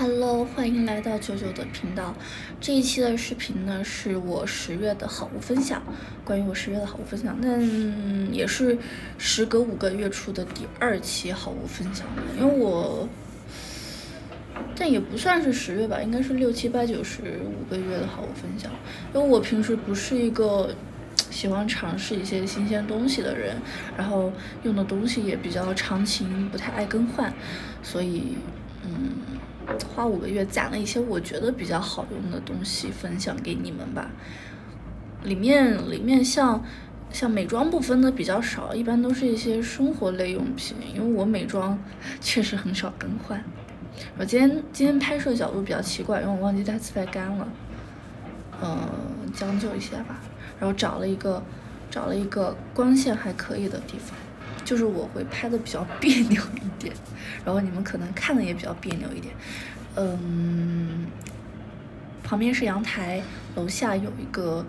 Hello，欢迎来到九九的频道。这一期的视频呢，是我十月的好物分享，关于我十月的好物分享，那也是时隔五个月出的第二期好物分享。因为我，但也不算是十月吧，应该是六七八九十五个月的好物分享。因为我平时不是一个喜欢尝试一些新鲜东西的人，然后用的东西也比较长情，不太爱更换，所以，嗯。花五个月攒了一些我觉得比较好用的东西分享给你们吧。里面里面像像美妆部分的比较少，一般都是一些生活类用品，因为我美妆 确实很少更换。我今天今天拍摄角度比较奇怪，因为我忘记带自拍杆了，嗯，将就一下吧。然后找了一个找了一个光线还可以的地方。就是我会拍的比较别扭一点，然后你们可能看的也比较别扭一点。嗯，旁边是阳台，楼下有一个，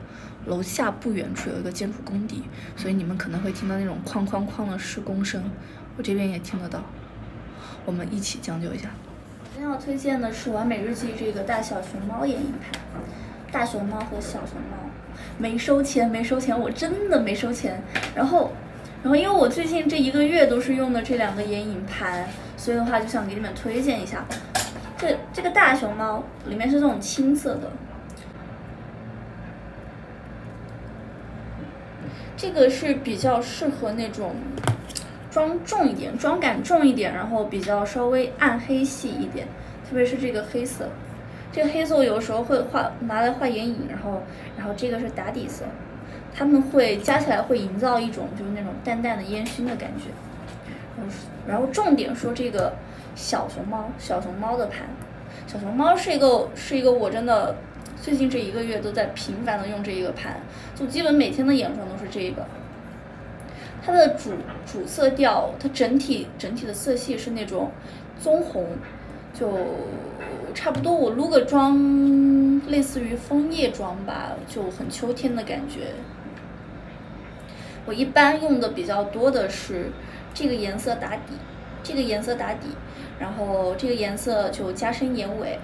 楼下不远处有一个建筑工地，所以你们可能会听到那种哐哐哐的施工声，我这边也听得到。我们一起将就一下。今天要推荐的是完美日记这个大小熊猫眼影盘，大熊猫和小熊猫，没收钱，没收钱，我真的没收钱。然后。然后，因为我最近这一个月都是用的这两个眼影盘，所以的话就想给你们推荐一下。这这个大熊猫里面是这种青色的，这个是比较适合那种妆重一点、妆感重一点，然后比较稍微暗黑系一点，特别是这个黑色。这个黑色我有时候会画拿来画眼影，然后然后这个是打底色。他们会加起来会营造一种就是那种淡淡的烟熏的感觉，然后重点说这个小熊猫小熊猫的盘，小熊猫是一个是一个我真的最近这一个月都在频繁的用这一个盘，就基本每天的眼妆都是这个。它的主主色调，它整体整体的色系是那种棕红，就差不多我撸个妆类似于枫叶妆吧，就很秋天的感觉。我一般用的比较多的是这个颜色打底，这个颜色打底，然后这个颜色就加深眼尾，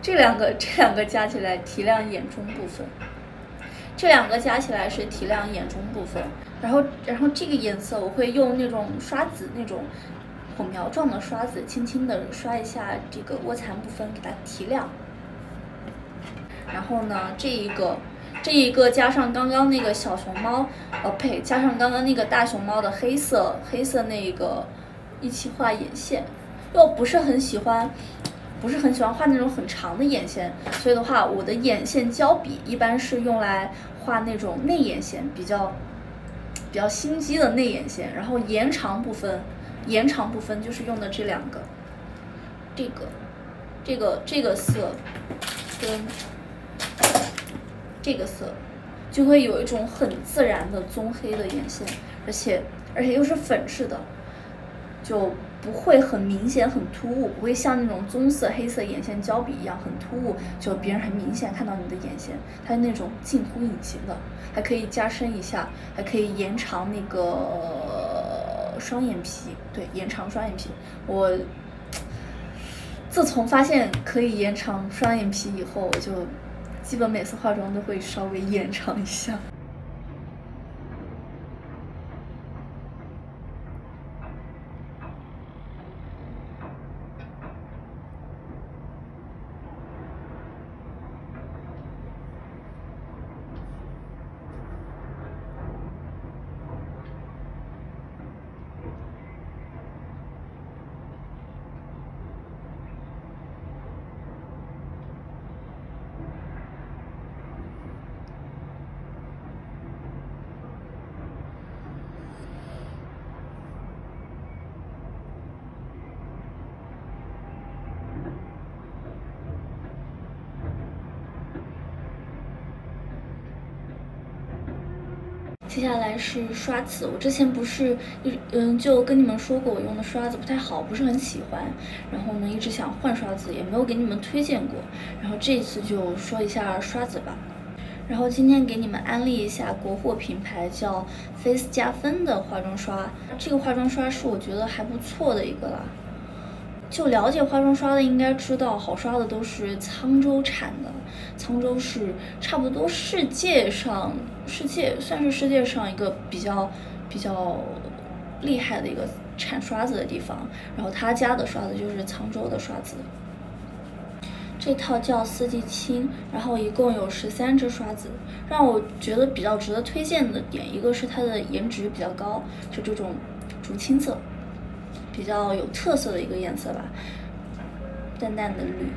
这两个这两个加起来提亮眼中部分，这两个加起来是提亮眼中部分，然后然后这个颜色我会用那种刷子那种火苗状的刷子，轻轻的刷一下这个卧蚕部分给它提亮，然后呢这一个。这一个加上刚刚那个小熊猫，呃呸，加上刚刚那个大熊猫的黑色黑色那个一起画眼线，又不是很喜欢，不是很喜欢画那种很长的眼线，所以的话，我的眼线胶笔一般是用来画那种内眼线，比较比较心机的内眼线，然后延长部分，延长部分就是用的这两个，这个这个这个色跟。这个色就会有一种很自然的棕黑的眼线，而且而且又是粉质的，就不会很明显很突兀，不会像那种棕色黑色眼线胶笔一样很突兀，就别人很明显看到你的眼线，它是那种近乎隐形的，还可以加深一下，还可以延长那个双眼皮，对，延长双眼皮。我自从发现可以延长双眼皮以后，我就。基本每次化妆都会稍微延长一下。接下来是刷子，我之前不是嗯就跟你们说过，我用的刷子不太好，不是很喜欢，然后呢一直想换刷子，也没有给你们推荐过，然后这次就说一下刷子吧。然后今天给你们安利一下国货品牌叫 Face 加分的化妆刷，这个化妆刷是我觉得还不错的一个啦。就了解化妆刷的应该知道，好刷的都是沧州产的。沧州是差不多世界上，世界算是世界上一个比较比较厉害的一个产刷子的地方。然后他家的刷子就是沧州的刷子。这套叫四季青，然后一共有十三支刷子。让我觉得比较值得推荐的点，一个是它的颜值比较高，就这种竹青色。比较有特色的一个颜色吧，淡淡的绿，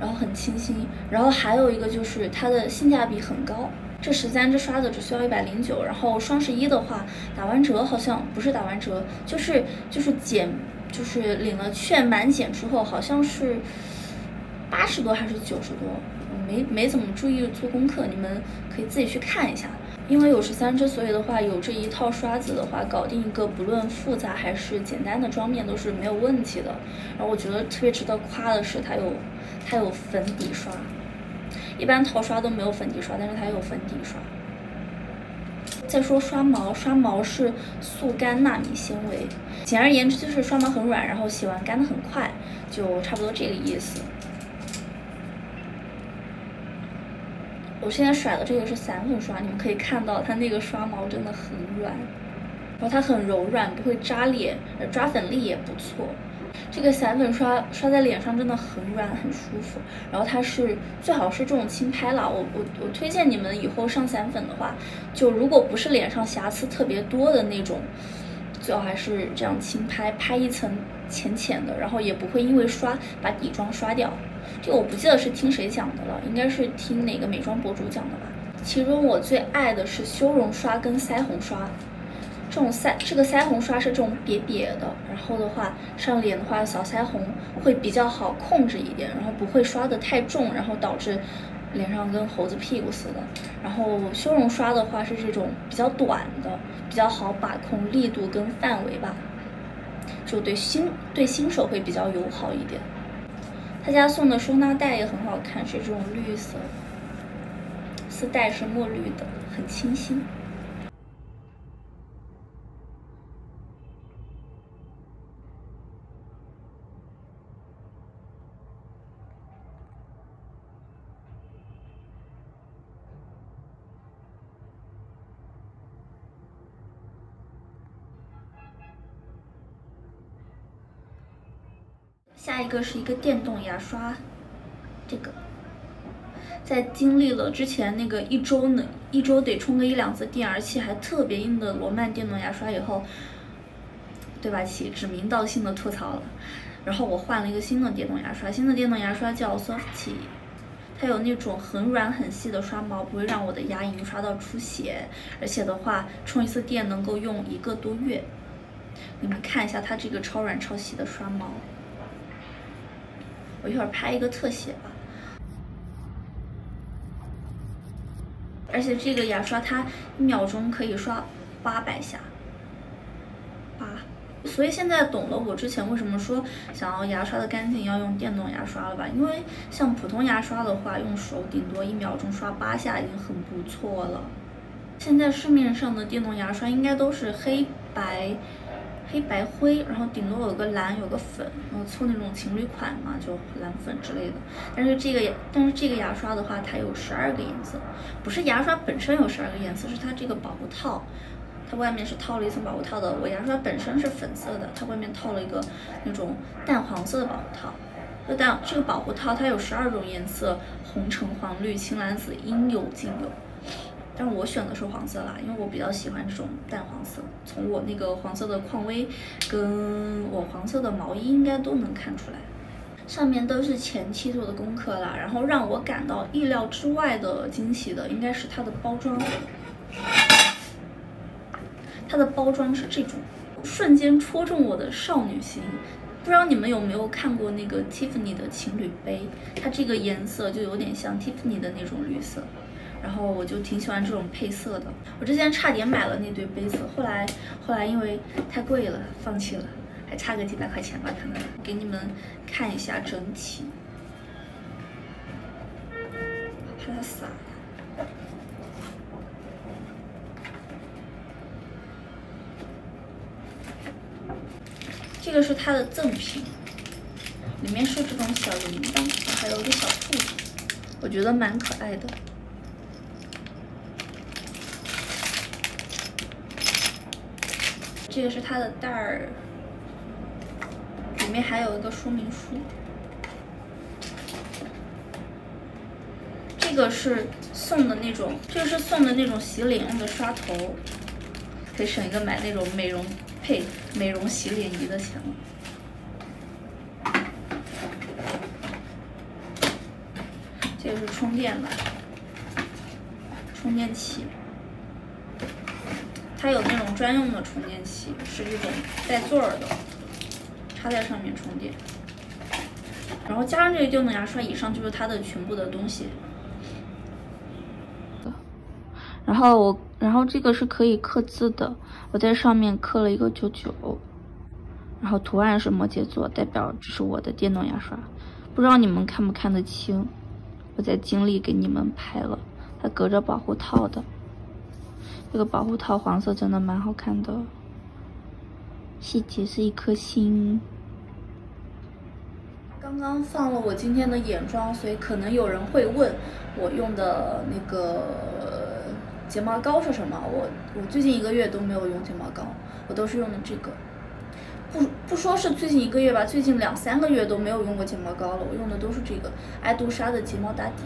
然后很清新，然后还有一个就是它的性价比很高，这十三支刷子只需要一百零九，然后双十一的话打完折好像不是打完折，就是就是减就是领了券满减之后好像是八十多还是九十多，没没怎么注意做功课，你们可以自己去看一下。因为有十三支，所以的话有这一套刷子的话，搞定一个不论复杂还是简单的妆面都是没有问题的。然后我觉得特别值得夸的是它有它有粉底刷，一般套刷都没有粉底刷，但是它有粉底刷。再说刷毛，刷毛是速干纳米纤维，简而言之就是刷毛很软，然后洗完干的很快，就差不多这个意思。我现在甩的这个是散粉刷，你们可以看到它那个刷毛真的很软，然后它很柔软，不会扎脸，抓粉力也不错。这个散粉刷刷在脸上真的很软很舒服，然后它是最好是这种轻拍啦。我我我推荐你们以后上散粉的话，就如果不是脸上瑕疵特别多的那种，最好还是这样轻拍，拍一层浅浅的，然后也不会因为刷把底妆刷掉。这我不记得是听谁讲的了，应该是听哪个美妆博主讲的吧。其中我最爱的是修容刷跟腮红刷，这种腮这个腮红刷是这种瘪瘪的，然后的话上脸的话小腮红会比较好控制一点，然后不会刷的太重，然后导致脸上跟猴子屁股似的。然后修容刷的话是这种比较短的，比较好把控力度跟范围吧，就对新对新手会比较友好一点。他家送的收纳袋也很好看，是这种绿色，丝带是墨绿的，很清新。下一个是一个电动牙刷，这个在经历了之前那个一周呢，一周得充个一两次电，而且还特别硬的罗曼电动牙刷以后，对吧起指名道姓的吐槽了。然后我换了一个新的电动牙刷，新的电动牙刷叫 Softy，它有那种很软很细的刷毛，不会让我的牙龈刷到出血，而且的话充一次电能够用一个多月。你们看一下它这个超软超细的刷毛。我一会儿拍一个特写吧，而且这个牙刷它一秒钟可以刷八百下，八，所以现在懂了我之前为什么说想要牙刷的干净要用电动牙刷了吧？因为像普通牙刷的话，用手顶多一秒钟刷八下已经很不错了。现在市面上的电动牙刷应该都是黑白。黑白灰，然后顶多有个蓝，有个粉，然后凑那种情侣款嘛，就蓝粉之类的。但是这个，但是这个牙刷的话，它有十二个颜色，不是牙刷本身有十二个颜色，是它这个保护套，它外面是套了一层保护套的。我牙刷本身是粉色的，它外面套了一个那种淡黄色的保护套。这淡这个保护套它有十二种颜色，红橙黄绿青蓝紫，应有尽有。但我选的是黄色啦，因为我比较喜欢这种淡黄色。从我那个黄色的匡威，跟我黄色的毛衣应该都能看出来。上面都是前期做的功课啦，然后让我感到意料之外的惊喜的，应该是它的包装。它的包装是这种，瞬间戳中我的少女心。不知道你们有没有看过那个 Tiffany 的情侣杯？它这个颜色就有点像 Tiffany 的那种绿色。然后我就挺喜欢这种配色的，我之前差点买了那对杯子，后来后来因为太贵了，放弃了，还差个几百块钱吧，可能。给你们看一下整体，怕它洒。这个是它的赠品，里面是这种小铃铛，还有一个小兔子，我觉得蛮可爱的。这个是它的袋儿，里面还有一个说明书。这个是送的那种，这个是送的那种洗脸用的刷头，可以省一个买那种美容配美容洗脸仪的钱了。这个是充电的，充电器，它有那种专用的充电器，是这种带座儿的，插在上面充电。然后加上这个电动牙刷，以上就是它的全部的东西。然后我，然后这个是可以刻字的，我在上面刻了一个九九，然后图案是摩羯座，代表这是我的电动牙刷，不知道你们看不看得清？我在尽力给你们拍了，它隔着保护套的，这个保护套黄色真的蛮好看的，细节是一颗心。刚刚放了我今天的眼妆，所以可能有人会问我用的那个。睫毛膏是什么？我我最近一个月都没有用睫毛膏，我都是用的这个。不不说是最近一个月吧，最近两三个月都没有用过睫毛膏了。我用的都是这个爱杜莎的睫毛打底，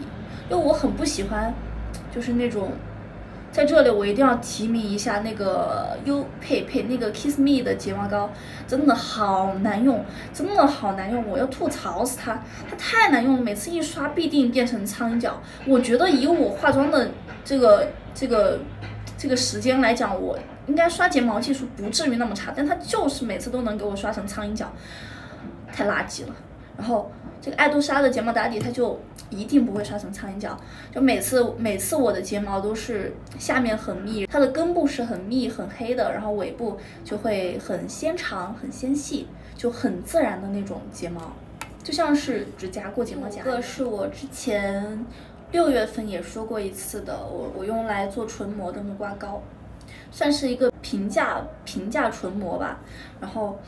因为我很不喜欢，就是那种，在这里我一定要提名一下那个优佩佩那个 Kiss Me 的睫毛膏，真的好难用，真的好难用，我要吐槽死它，它太难用了，每次一刷必定变成苍蝇脚。我觉得以我化妆的这个。这个这个时间来讲，我应该刷睫毛技术不至于那么差，但它就是每次都能给我刷成苍蝇脚，太垃圾了。然后这个爱杜莎的睫毛打底，它就一定不会刷成苍蝇脚，就每次每次我的睫毛都是下面很密，它的根部是很密很黑的，然后尾部就会很纤长很纤细，就很自然的那种睫毛，就像是指甲过睫毛夹。这个是我之前。六月份也说过一次的，我我用来做唇膜的木瓜膏，算是一个平价平价唇膜吧。然后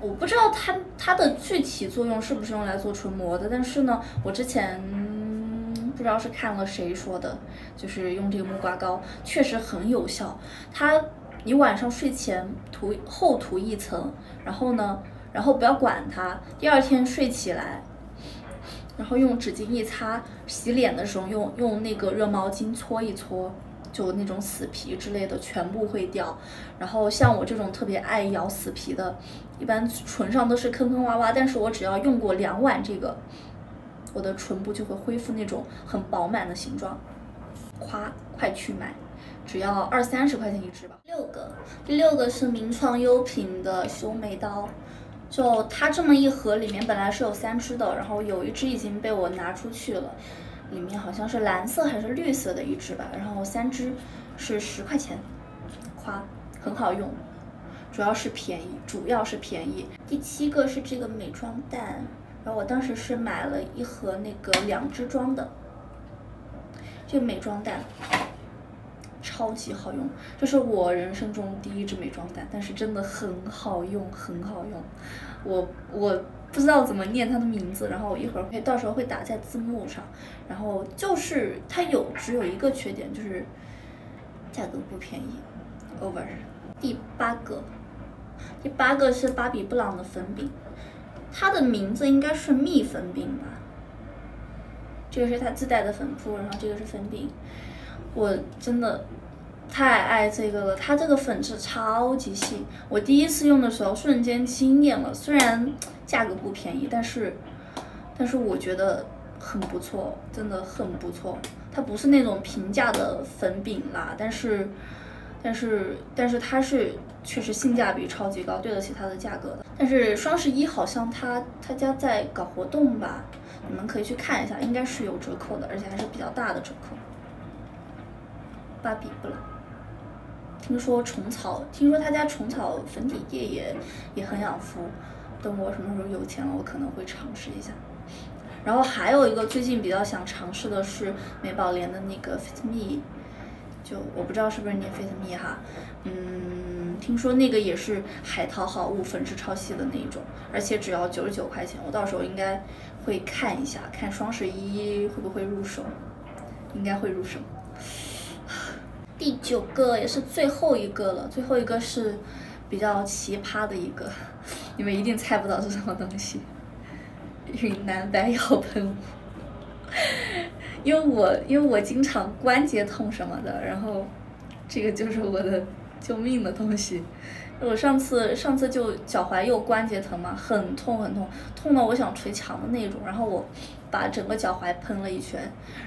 我不知道它它的具体作用是不是用来做唇膜的，但是呢，我之前不知道是看了谁说的，就是用这个木瓜膏确实很有效。它你晚上睡前涂厚涂一层，然后呢，然后不要管它，第二天睡起来。然后用纸巾一擦，洗脸的时候用用那个热毛巾搓一搓，就那种死皮之类的全部会掉。然后像我这种特别爱咬死皮的，一般唇上都是坑坑洼洼，但是我只要用过两晚这个，我的唇部就会恢复那种很饱满的形状。夸，快去买，只要二三十块钱一支吧。六个，第六个是名创优品的修眉刀。就它这么一盒，里面本来是有三支的，然后有一支已经被我拿出去了，里面好像是蓝色还是绿色的一支吧，然后三支是十块钱，夸，很好用，主要是便宜，主要是便宜。第七个是这个美妆蛋，然后我当时是买了一盒那个两支装的，这个美妆蛋。超级好用，这是我人生中第一支美妆蛋，但是真的很好用，很好用。我我不知道怎么念它的名字，然后我一会儿会到时候会打在字幕上。然后就是它有只有一个缺点，就是价格不便宜，over。第八个，第八个是芭比布朗的粉饼，它的名字应该是蜜粉饼吧。这个是它自带的粉扑，然后这个是粉饼，我真的。太爱这个了，它这个粉质超级细，我第一次用的时候瞬间惊艳了。虽然价格不便宜，但是，但是我觉得很不错，真的很不错。它不是那种平价的粉饼啦，但是，但是，但是它是确实性价比超级高，对得起它的价格的。但是双十一好像它他家在搞活动吧，你们可以去看一下，应该是有折扣的，而且还是比较大的折扣。芭比布朗。听说虫草，听说他家虫草粉底液也也很养肤，等我什么时候有钱了，我可能会尝试一下。然后还有一个最近比较想尝试的是美宝莲的那个 Fit Me，就我不知道是不是念 Fit Me 哈，嗯，听说那个也是海淘好物粉质超细的那一种，而且只要九十九块钱，我到时候应该会看一下，看双十一会不会入手，应该会入手。第九个也是最后一个了，最后一个是比较奇葩的一个，你们一定猜不到是什么东西。云南白药喷雾，因为我因为我经常关节痛什么的，然后这个就是我的救命的东西。我上次上次就脚踝又关节疼嘛，很痛很痛，痛到我想捶墙的那种。然后我把整个脚踝喷了一圈，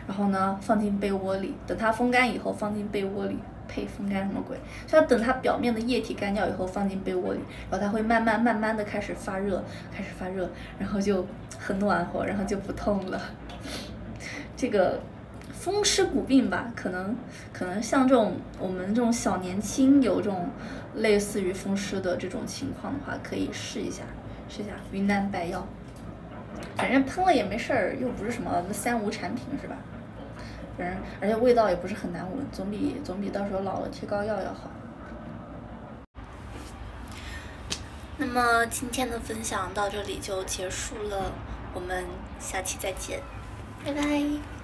然后呢放进被窝里，等它风干以后放进被窝里。呸风干什么鬼？就要等它表面的液体干掉以后放进被窝里，然后它会慢慢慢慢的开始发热，开始发热，然后就很暖和，然后就不痛了。这个风湿骨病吧，可能可能像这种我们这种小年轻有这种类似于风湿的这种情况的话，可以试一下，试一下云南白药，反正喷了也没事儿，又不是什么三无产品是吧？反正而且味道也不是很难闻，总比总比到时候老了贴膏药要好。那么今天的分享到这里就结束了，我们下期再见，拜拜。